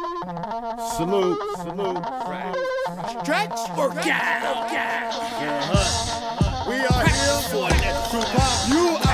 Salute, salute. Stretch, work out. We are here For pop you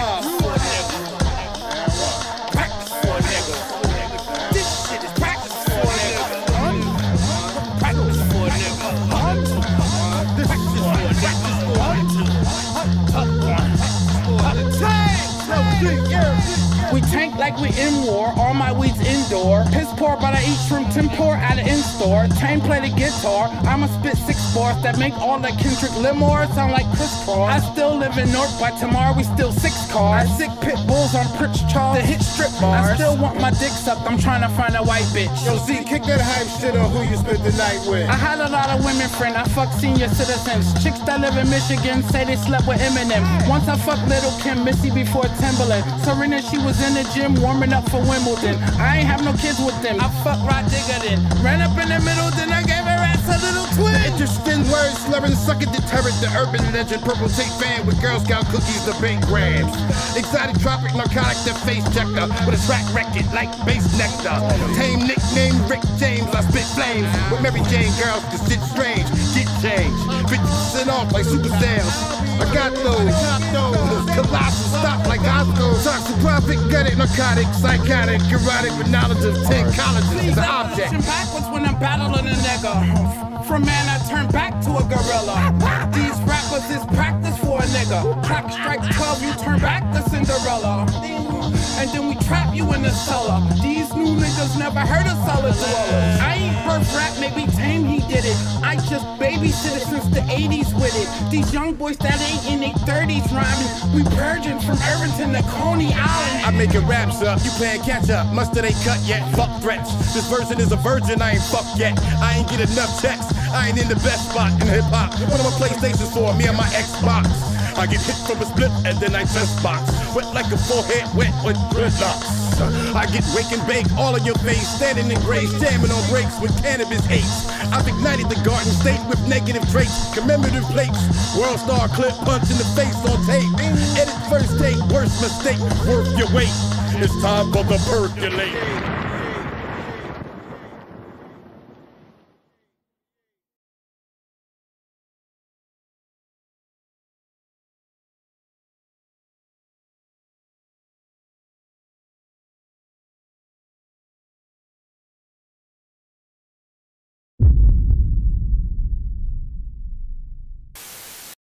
We tank like we in war, all my weeds indoor. Piss poor, but I eat shrimp tempura at an in-store. Tame play the guitar, I'ma spit six bars that make all that Kendrick Lamar sound like Chris Cross. I still live in North, by tomorrow we still six cars. I sick pit bulls on Prince Charles, the hit strip bars. I still want my dick sucked, I'm trying to find a white bitch. Yo, Z, kick that hype shit on who you spent the night with. I had a lot of women friends. I fuck senior citizens. Chicks that live in Michigan say they slept with Eminem. Once I fucked Little Kim, Missy before Timbaland. Serena, she was in the gym warming up for Wimbledon. I ain't have no kids with them. I fuck Rod Digger then. Ran up in the middle, then I gave her ass a little twin. Interesting words, slurring, sucking, deterrent. The urban legend, purple tape fan with Girl Scout cookies, the bait grabs. Exotic, tropic, narcotic, the face checker. With a track record like bass nectar. Tame nickname Rick James, I spit flames. With Mary Jane girls, cause shit strange. Get change. 50% off like super sales. I got those. Those colossal stop like Osco. Profit, gutted, narcotic, psychotic, erotic, with knowledge of 10 colleges. The object. Pushing backwards when I'm battling a nigga. From man, I turn back to a gorilla. These rappers is practice for a nigga. Clock strike 12, you turn back to Cinderella. And then we trap you in the cellar. These new niggas never heard of solid dwellers. I ain't birth rap, maybe It. I just babysit it since the 80s with it. These young boys that ain't in their 30s rhyming. We purging from Irvington to Coney Island. I'm making raps up, you playing catch up. Mustard ain't cut yet, fuck threats. This version is a virgin, I ain't fucked yet. I ain't get enough checks, I ain't in the best spot in hip hop. One of my PlayStations for me and my Xbox. I get hit from a split and then I test box. Wet like a forehead, wet with dreadlocks. I get wake and bake all in your face, standing in grace, jamming on breaks with cannabis hates. I've ignited the garden state with negative traits, commemorative plates, world star clip punch in the face on tape. Edit first take, worst mistake, worth your weight. It's time for the percolate.